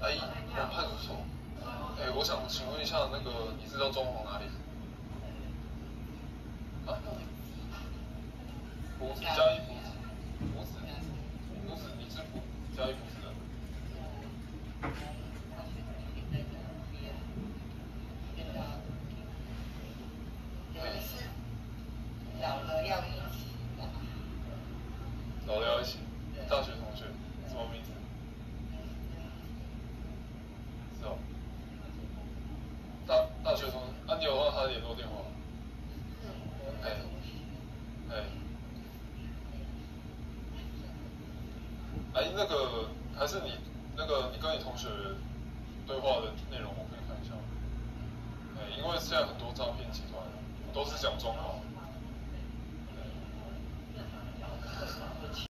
阿姨，我派出所。哎，我想请问一下，那个你知道中红哪里？啊？胡子，嘉义胡子，胡子，胡子，你是胡嘉义胡子的？老了要一起。老了要一起？学同，啊，你有问他的联络电话？哎，哎。哎，那个还是你那个你跟你同学对话的内容，我可以看一下。哎，因为现在很多诈骗集团都是讲中文。